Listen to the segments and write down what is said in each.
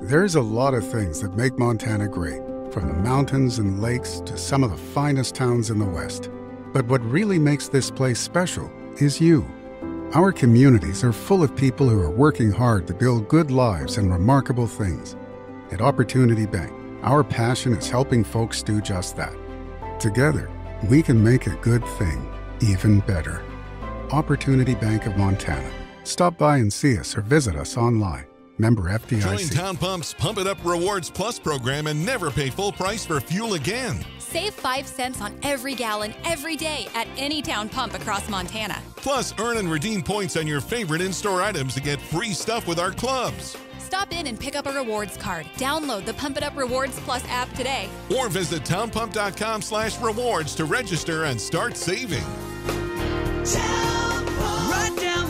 There's a lot of things that make Montana great, from the mountains and lakes to some of the finest towns in the West. But what really makes this place special is you. Our communities are full of people who are working hard to build good lives and remarkable things. At Opportunity Bank, our passion is helping folks do just that. Together, we can make a good thing even better. Opportunity Bank of Montana. Stop by and see us or visit us online. Member Join Town Pump's Pump It Up Rewards Plus program and never pay full price for fuel again. Save 5 cents on every gallon every day at any town pump across Montana. Plus, earn and redeem points on your favorite in-store items to get free stuff with our clubs. Stop in and pick up a rewards card. Download the Pump It Up Rewards Plus app today. Or visit townpump.com slash rewards to register and start saving. Right down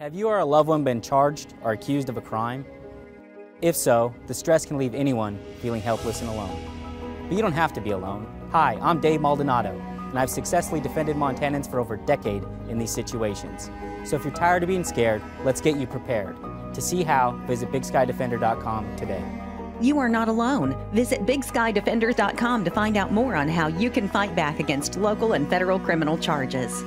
Have you or a loved one been charged or accused of a crime? If so, the stress can leave anyone feeling helpless and alone. But you don't have to be alone. Hi, I'm Dave Maldonado, and I've successfully defended Montanans for over a decade in these situations. So if you're tired of being scared, let's get you prepared. To see how, visit BigSkyDefender.com today. You are not alone. Visit BigSkyDefenders.com to find out more on how you can fight back against local and federal criminal charges.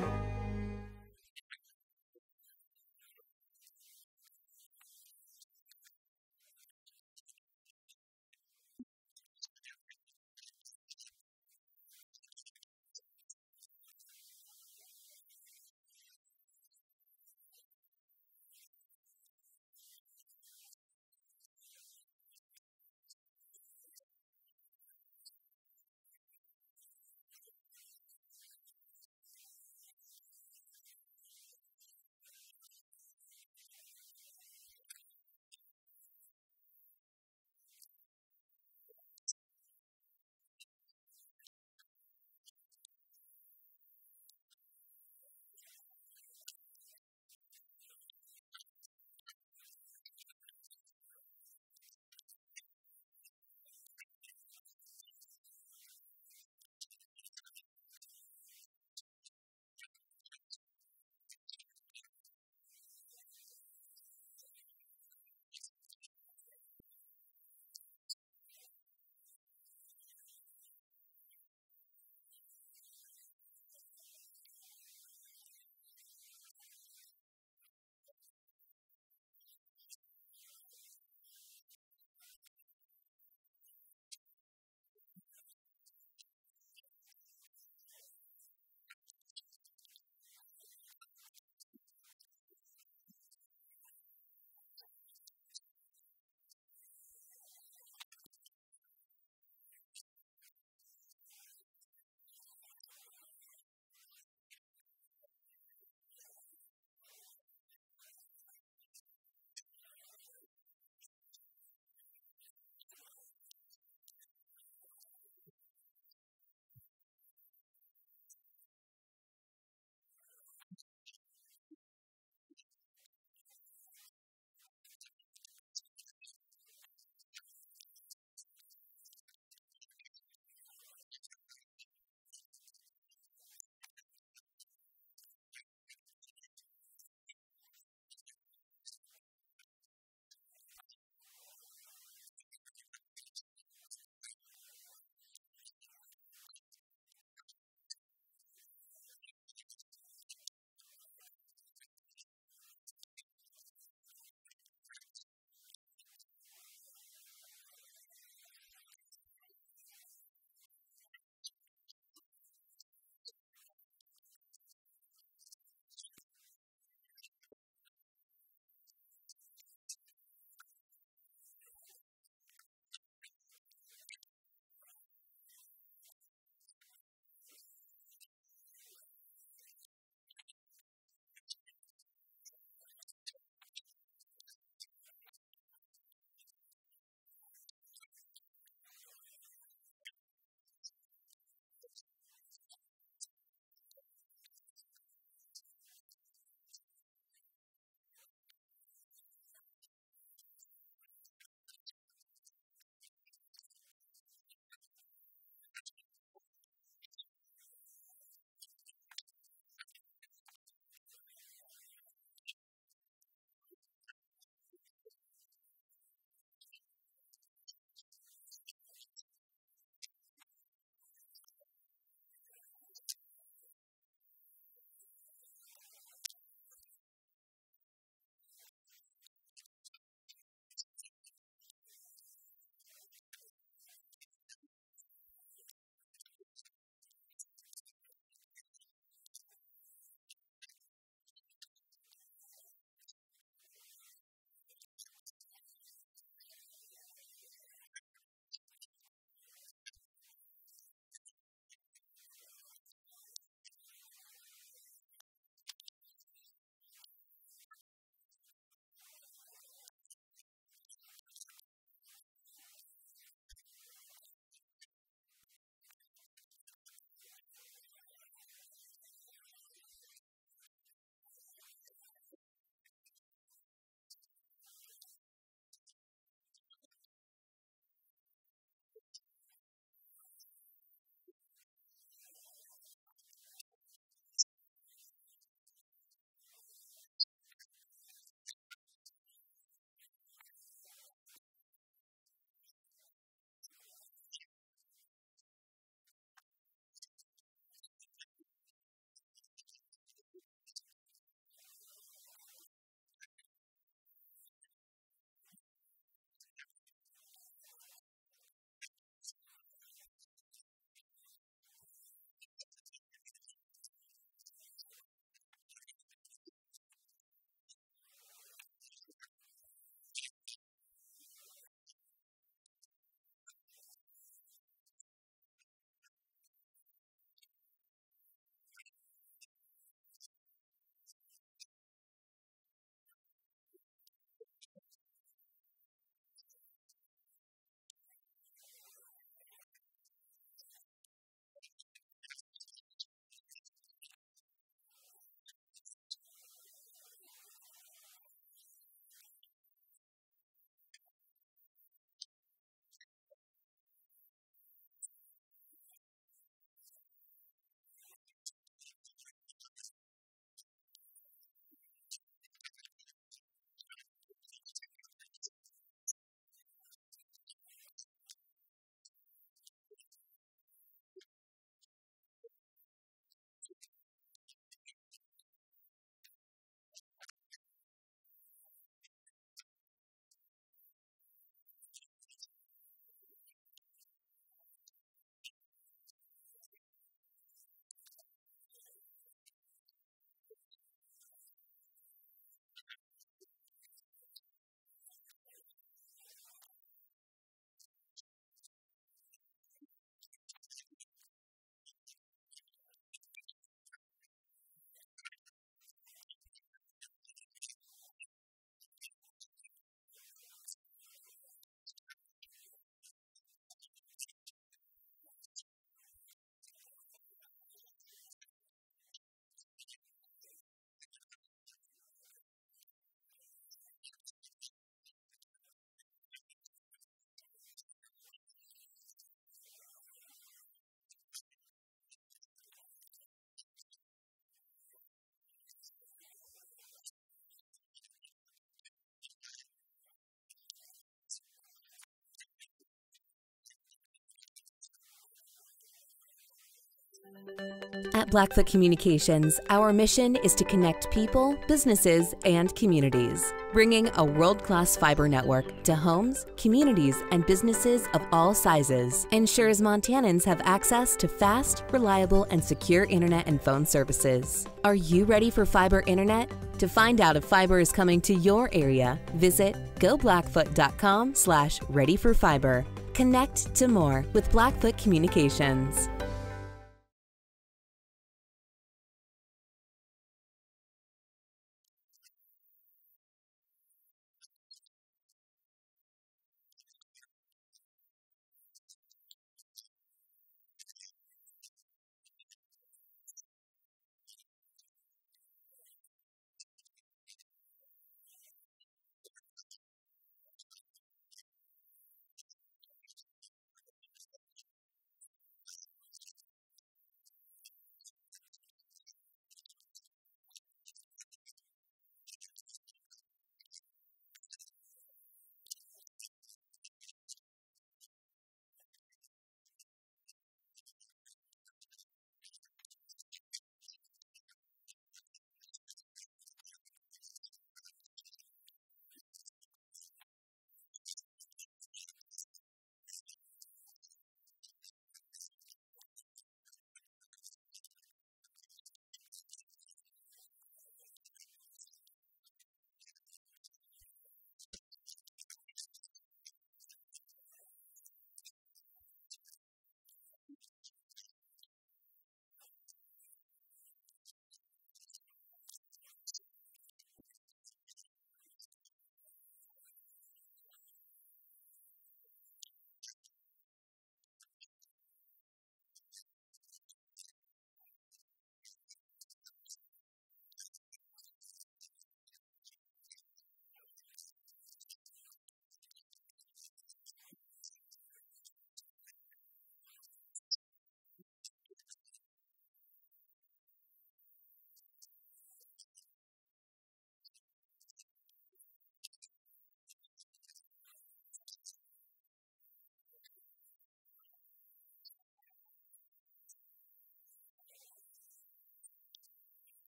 At Blackfoot Communications, our mission is to connect people, businesses, and communities, bringing a world class fiber network to homes, communities, and businesses of all sizes. Ensures Montanans have access to fast, reliable, and secure internet and phone services. Are you ready for fiber internet? To find out if fiber is coming to your area, visit goblackfoot.com slash ready for fiber. Connect to more with Blackfoot Communications.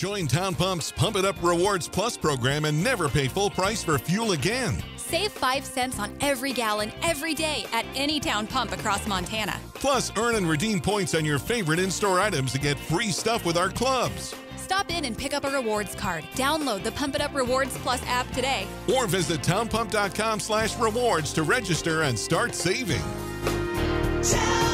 Join Town Pump's Pump It Up Rewards Plus program and never pay full price for fuel again. Save 5 cents on every gallon every day at any town pump across Montana. Plus, earn and redeem points on your favorite in store items to get free stuff with our clubs. Stop in and pick up a rewards card. Download the Pump It Up Rewards Plus app today. Or visit townpump.com slash rewards to register and start saving. Town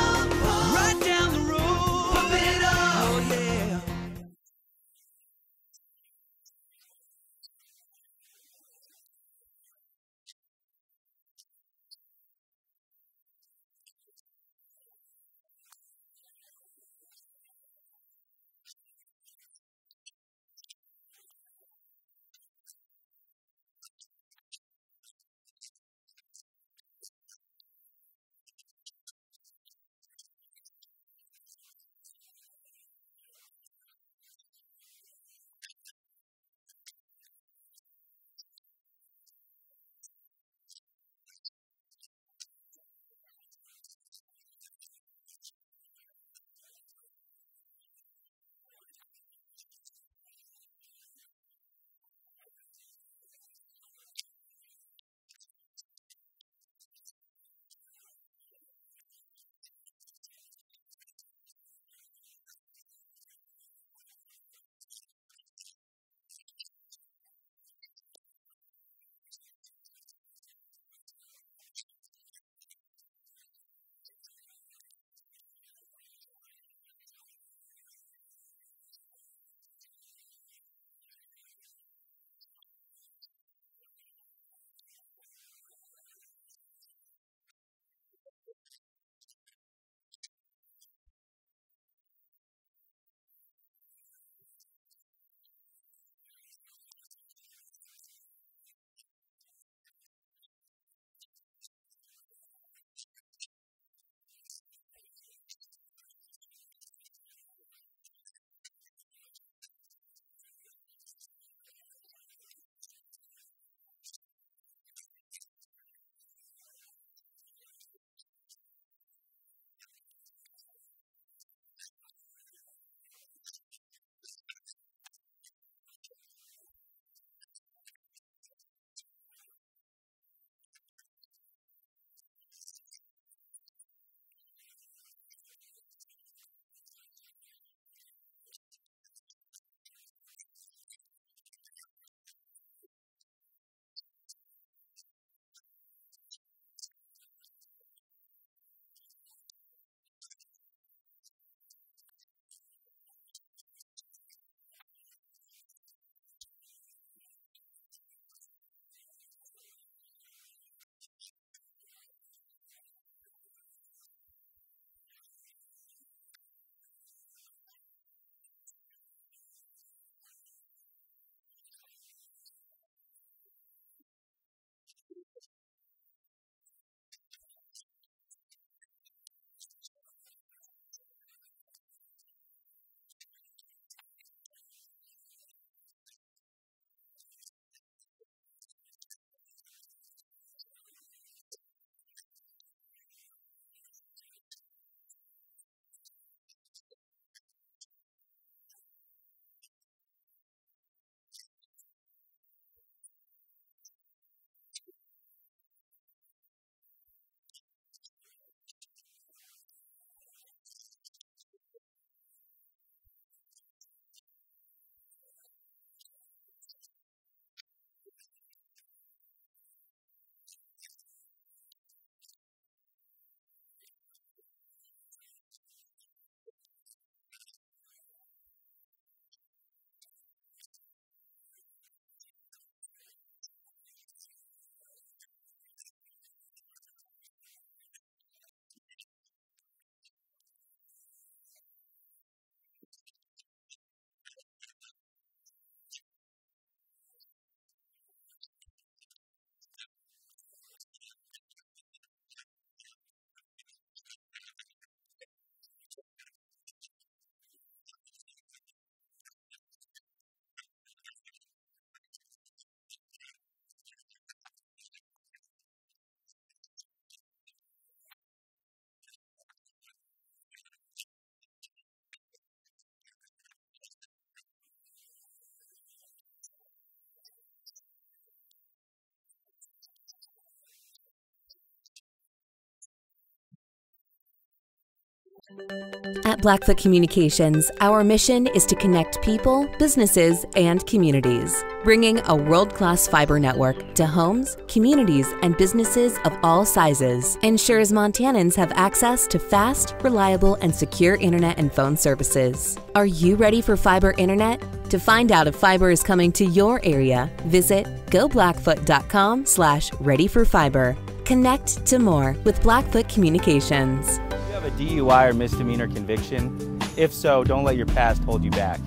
At Blackfoot Communications, our mission is to connect people, businesses, and communities, bringing a world class fiber network to homes, communities, and businesses of all sizes. Ensures Montanans have access to fast, reliable, and secure internet and phone services. Are you ready for fiber internet? To find out if fiber is coming to your area, visit goblackfoot.com slash ready for fiber. Connect to more with Blackfoot Communications. A DUI or misdemeanor conviction? If so, don't let your past hold you back.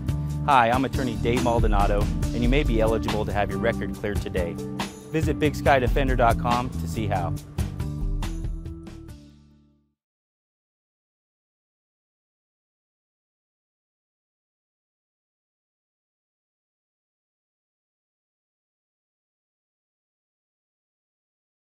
Hi, I'm attorney Dave Maldonado, and you may be eligible to have your record cleared today. Visit BigSkyDefender.com to see how.